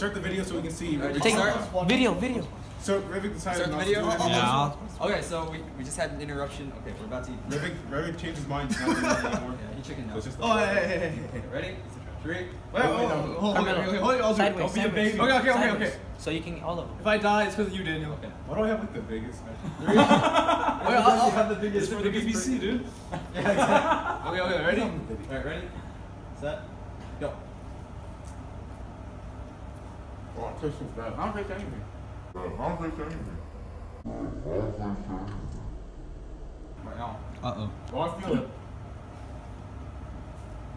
start the video so we can see. Alright, Rivik take- start. Video, video. So Rivik decided Start the not video? to do. Yeah. Okay, so we, we just had an interruption. Okay, we're about to eat. Rivik, Rivik changed his mind. He's not doing it anymore. Yeah, eat chicken now. it's just Oh, hey, hey, hey, hey. Okay, ready? Three. Wait, wait, oh, no. oh, hold on, on. okay, okay, hold on, do it. Sideways, Don't be a baby. Okay, okay, okay, okay. So you can all of them. If I die, it's because of you, Daniel. Okay. Why do I have like the biggest? Wait, I'll, I'll, have the biggest. It's for the BBC, dude. Yeah, exactly. Okay, okay, ready? Alright, ready? Set. Go. Oh, it tastes so bad. I don't taste anything. Right now. Uh oh. Oh, I feel it.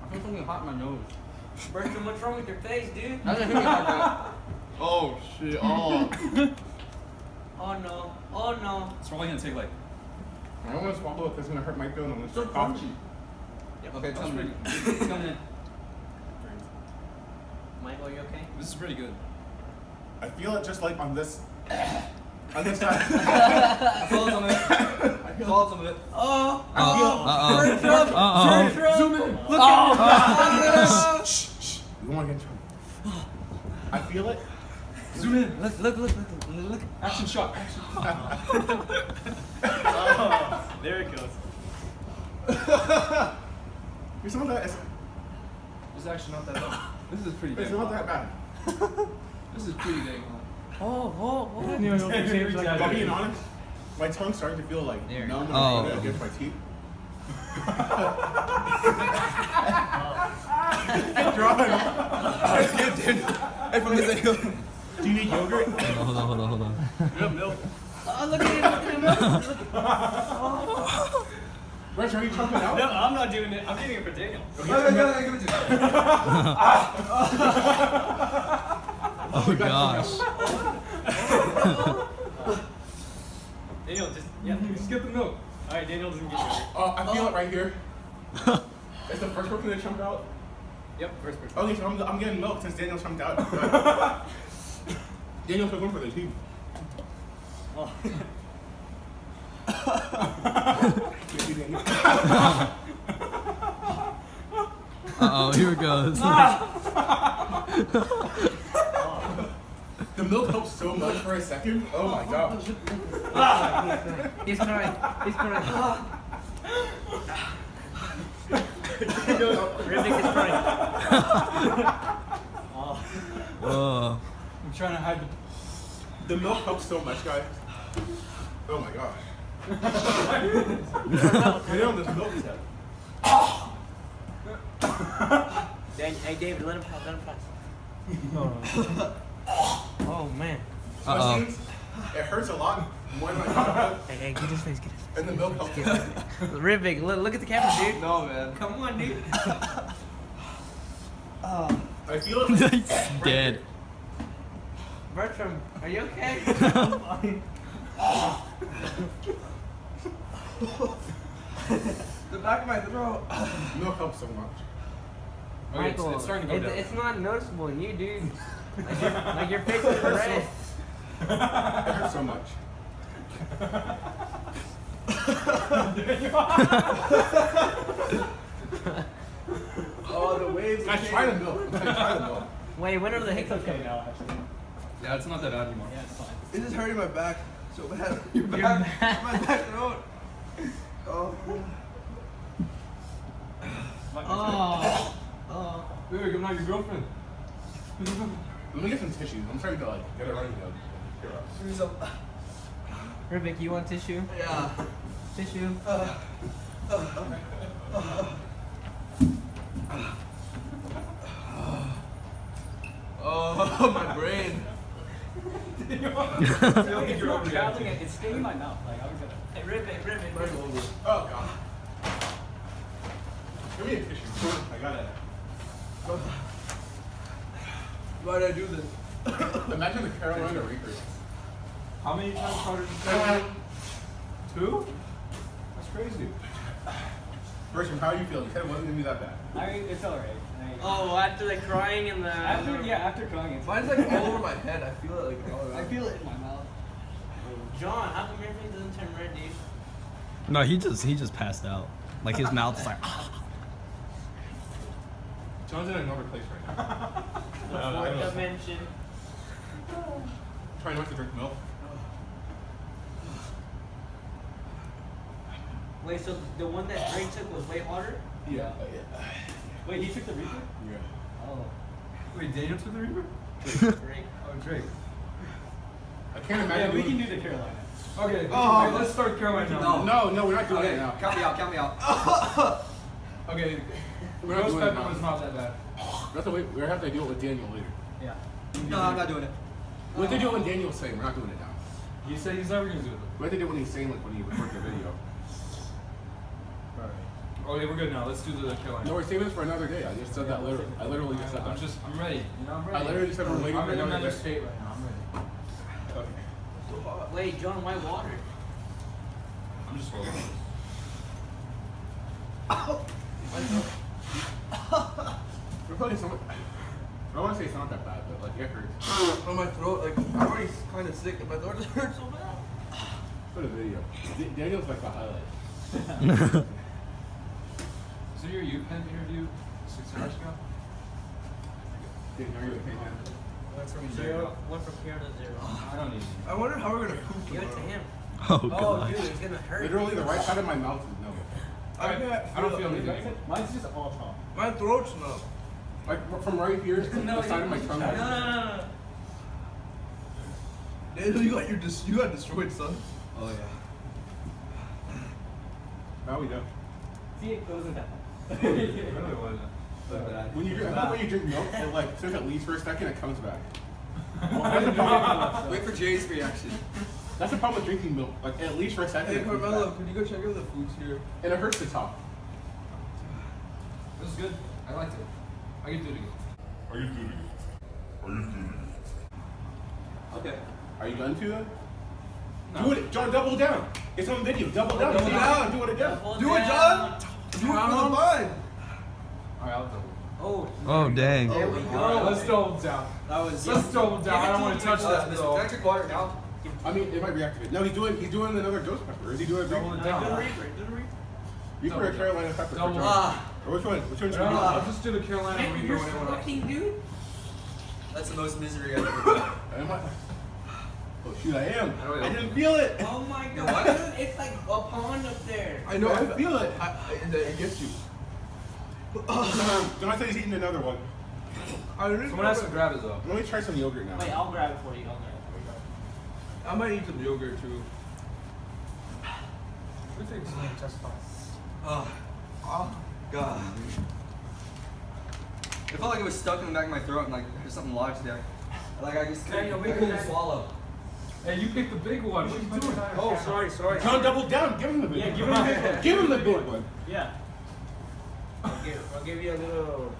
I feel something hot in my nose. Bertram, what's wrong with your face, dude? That's a hit like that. Oh, shit. Oh. Oh no. Oh no. it's probably gonna take like. I don't want to swallow it because it's gonna hurt my throat. I'm So start coughing. crunchy. Okay, it's That's coming in. It's coming. Michael, you okay? This is pretty good. I feel it just like on this. on this side. I feel some of it. I feel some of it. Oh. Uh-oh. Bertram. Uh-oh. Bertram. Zoom in. Look oh. at Shh, shh, shh. We don't want to get in trouble. I feel it. Zoom in. Look, look, look, look, look. Action shot. Action. There it goes. It's not that. It's, It's actually not that bad. This is pretty it's good. not that bad. This is pretty dang hot. Oh, oh, oh. If I'm being honest, my tongue's starting to feel like There. numb Oh. against my teeth. Drawing. Hey, from this angle. Do you need yogurt? Hold on, hold on, hold on. Oh, look at him, look at him. Look at him. Rich, are you choking out? No, I'm not doing it. I'm getting it for Daniel. Oh gosh. Daniel, just yeah, just get the milk. All right, Daniel doesn't get it. Oh, I feel it right here. It's the first person to chunk out. Yep, first person. Okay, so I'm, I'm getting milk since Daniel jumped out. Daniel took one for the team. Oh. Thank you, Daniel. Uh oh, here it goes. The milk helped so much for a second. Oh my gosh. He's crying. He's crying. Rivik is crying. Whoa. I'm trying to hide the. The milk helps so much, guys. Oh my gosh. Daniel, this milk is Dan- hey, David, let him pass. Let him pass. oh man. Uh-oh. It hurts a lot more than I thought. Hey, hey, get his face. Get his face. And the milk helps. Rivik, look, look at the camera, dude. No, man. Come on, dude. Oh. I feel it. Like, He's dead. Bertram, are you okay? The back of my throat. milk helps so much. Okay, it's, it's starting to go it's, down. it's not noticeable in you, dude. Like your, like your face is red. It so much. Oh, the waves. I try the milk. I try the milk. Wait, when are the hiccups coming out? Actually. Yeah, it's not that bad anymore. Yeah, it's fine. This is hurting my back so bad. Your back. back. My back throat. Oh. Oh. Oh. Hey, I'm not your girlfriend. Let me get some tissues. I'm trying to like get it running though. Here, uh, Give me some. Rivik, you want tissue? Yeah. Tissue. Uh, uh, uh, oh, my brain. It's not traveling. It's staying in my mouth. Like I was gonna. Hey, Rivik, Rivik. Rivik. Oh god. Give me a tissue. I got it. Why did I do this? Imagine the Carolina Reapers. How many times harder did you uh, Two? That's crazy. Bertram, how are you feeling? You said it wasn't gonna be that bad. I mean, it's alright. Oh, after the crying and the. After yeah, after crying, it's. Mine's like all over my head. I feel it like all around. I feel it in my mouth. John, how come your face doesn't turn red, dude? No, he just he just passed out. Like his mouth's like. John's in another place right now. Uh, I don't know, I Fourth don't dimension. Try not to drink milk. Wait, so the one that Drake took was way harder? Oh, yeah. Wait, he took the Reaper? Yeah. Oh, Wait, Daniel took the Reaper? Drake. Oh, Drake. I can't imagine. Yeah, imagine. we can do the Carolina. Okay, Oh. wait, let's start Carolina now. No. No, no, we're not doing Okay, it now. count me out, count me out. Okay, We're not Rose Pepper was not that bad. That's the way we're gonna have to deal with Daniel later. Yeah. No, I'm not doing it. What have to do it when Daniel's saying. We're not doing it now. He said he's never gonna do it. What have to do when he's saying like when he records the video. All right. Okay, we're good now. Let's do the Carolina. No, we're saving this for another day. I just said that literally. I literally just said I'm that. just, I'm ready. You know, I'm ready. I literally just said we're waiting I'm for in another another day. state right now. I'm ready. Okay. Wait, John, why water? I'm just rolling. We're probably somewhat. I don't want to say it's not that bad, but like it hurts. On my throat, like I'm already kind of sick, and my throat just hurts so bad. Put a video. D- Daniel's like the highlight. So your UPenn interview six hours ago? Daniel, are you okay, man? One from zero, one from hero to zero. I don't need it. I wonder how we're gonna poop Give it to him. Oh Oh, god. dude, it's gonna hurt. Literally, the right side of my mouth is numb. I can't. I don't feel anything. Mine's just all top. My throat's numb. Like from right here to No, the side of my you- tongue. No, no, no, no. Daniel, you got your dis- you got destroyed, son. Oh yeah. Now we know. See, it goes in that. It really wasn't. Uh, when you drink, I thought when you drink milk, it like sits at least for a second, it comes back. Wait for Jay's reaction. That's the problem with drinking milk. Like at least for a second, Hey Carmelo, back. could you go check if the food's here? and it hurts the top. This is good. I liked it. I can do it again. Are you doing it again? Are you doing it? Okay. Are you done to it? Do it, John. Double down. It's on video. Double down. Double See? down. Do it again. Double Do it, down. John. Do it for the mind. Alright, I'll double. Oh, Oh dang. there we go. Alright, let's double down. That was. Let's double down. I don't want to touch that though. Can I water now? I mean, it might reactivate. No, he's doing. He's doing another ghost pepper. Is he doing a Double Reaper? it down. Do the Reaper, do the Reaper. Reaper Carolina pepper? Double. Ah, Or which one? Which one should No, we no, do? I'll just do the Carolina Man, Reaper you're when everyone else. dude. that's the most misery I've ever done. Am I? Oh shoot, I am. How do I I open didn't it? feel it. Oh my Yo, god, what? dude, it's like a pond up there. I know. I feel it. I, I, it gets you. Don't I say he's eating another one? I really Someone has to grab it though. Let me try some yogurt now. Wait, I'll grab it for you. I'll grab it for you. I might eat some yogurt too. Everything's just fine. Oh, oh God. It felt like it was stuck in the back of my throat and like there's something lodged there. Like I just couldn't, Daniel, I couldn't swallow. Hey, you picked the big one. What are you doing? Oh, sorry, sorry. John, double down. Give him the big Yeah, one. give him the big one. Give him the big one. Yeah. I'll give, I'll give you a little.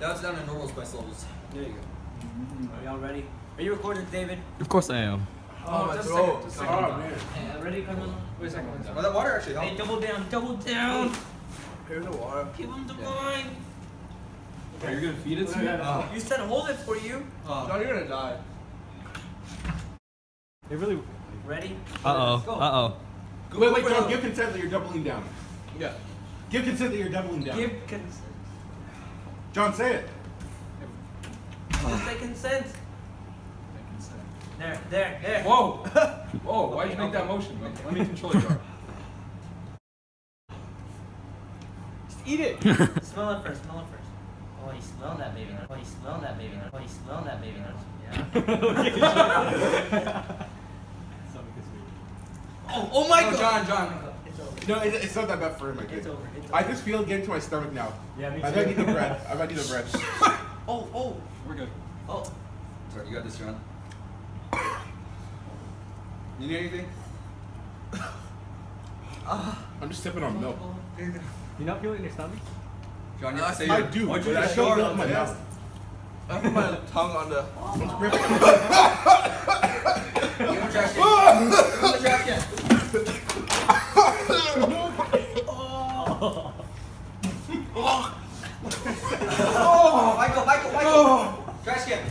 Now it's down to normal spice levels. There you go. Are y'all ready? Are you recording, David? Of course I am. Oh, oh my just a second, just a second. Oh man. Hey, ready, Carmelo? Wait a second. Wait Oh, that water actually Hey, helped. double down, double down. Here's the water. Give him the Yeah. wine. Are you gonna feed it to me? Oh. You said hold it for you. John, you're gonna die. They really. Ready? Uh Let's oh. go. Uh oh. Wait, wait, John. Give consent that you're doubling down. Yeah. Give consent that you're doubling down. Give consent. John, say it. Just say consent. There, there, there. Whoa! Whoa! Why'd you make that motion? Let let me control it, Jar. Eat it. smell it first. Smell it first. Oh, you smell that baby nut. Oh, you smell that baby nut. Oh, you smell that baby nut. Yeah. Oh, oh my Oh, God. John, John. It's over. No, it, it's not that bad for him, my kid. It's over. It's I just feel it getting to my stomach now. Yeah, me I might need the bread. I might need the bread. Oh, oh, We're good. oh. Sorry, you got this, John. You need anything? I'm just sipping on milk. You not feeling your stomach? John, you have to say I your- do, Why'd you but I just feel show it in my it? mouth. I put my tongue on the. Rip it. Give him the trash can. Give him the trash can. Oh, Michael, Michael, Michael. Trash can.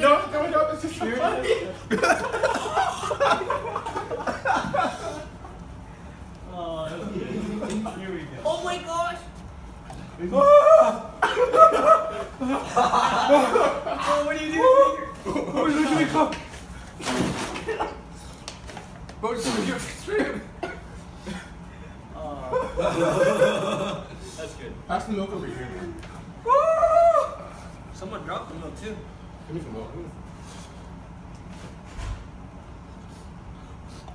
No, it's going up. It's just so funny. Oh, here we go. Oh my gosh. Ah! Oh, what are you doing? Oh, it's Jimmy Cook. Oh, it's Jimmy Cook. Straight. Uh, that's good. Pass the milk over here. Someone dropped the milk too. Give me some milk.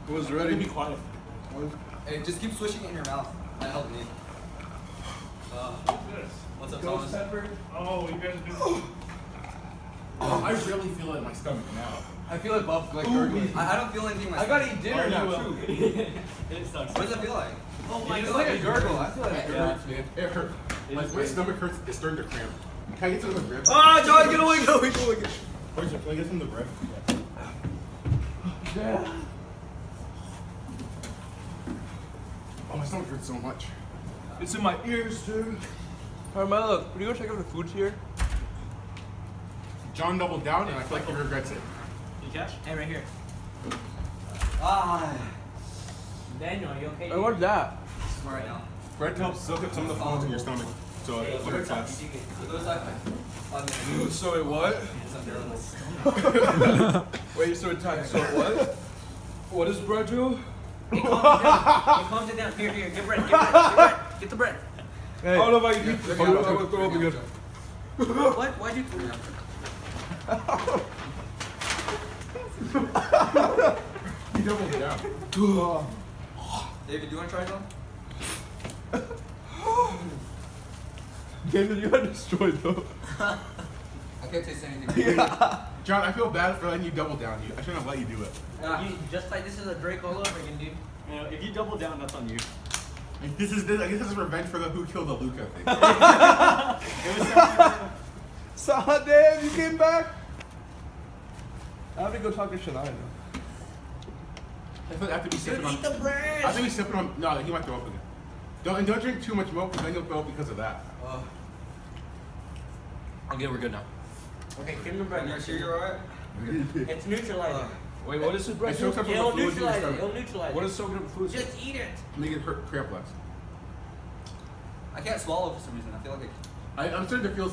It was Ready? ready. Be quiet. Hey, just keep swishing it in your mouth. That helped me. Uh, this. what's up, Thomas? pepper. Oh, you guys are doing. Oh, I really feel it in my stomach now. I feel like Bob like gurgling. I, I don't feel anything in my I gotta eat dinner Oh, now too. it sucks. What does it feel like? Oh my It's god. like a gurgle. I feel like It hurts, man. It hurts. My, my stomach hurts. It's starting to cramp. Can I get some of the rib? Ah, John, get away, get away, get away. Where's your, can I get some of the rib? Oh, my stomach hurts so much. It's in my ears, dude. Carmelo, can you go check out the food here? John doubled down, and I feel like he regrets it. You cash? Hey, right here. Ah, Daniel, are you okay? Hey, what's that? this is right now. Bread helps soak up some of the fluids in your stomach. So Hey, it's you're what it talking, says. you get- For those like five minutes. So wait, what? It's. Wait, so it time. So what? What does bread do? Hey, calm it down. Hey, calm it down. Here, here. Get bread. Get bread. Get bread. Get the bread. I don't know if I can eat this. I'm gonna throw up again. What? Why'd you? Bring it up. He doubled down. David, do you want to try some? David, you got destroyed though. I can't taste anything. John, I feel bad for letting you double down. You, I shouldn't have let you do it. Ah. You just like this is a Drake all over again, dude. You know, if you double down, that's on you. Like, this is this, I guess this is revenge for the who killed the Luca thing. It was something- Saw, damn, you came back. I have to go talk to Shania now. I feel like I have to be sipping on. Eat the bread. I have to be sipping on. No, he might throw up again. Don't and don't drink too much milk because then you'll throw up because of that. Uh, Okay, we're good now. Okay, give me the bread. you sure you're alright? It's neutralizing. Wait, what is this bread? It soaks up some It'll the fluids in your neutralize it. stomach. It'll neutralize What it. is soaking up the food? Just eat it. Make it hurt, cramp less. I can't swallow for some reason. I feel like I I, I'm starting to feel.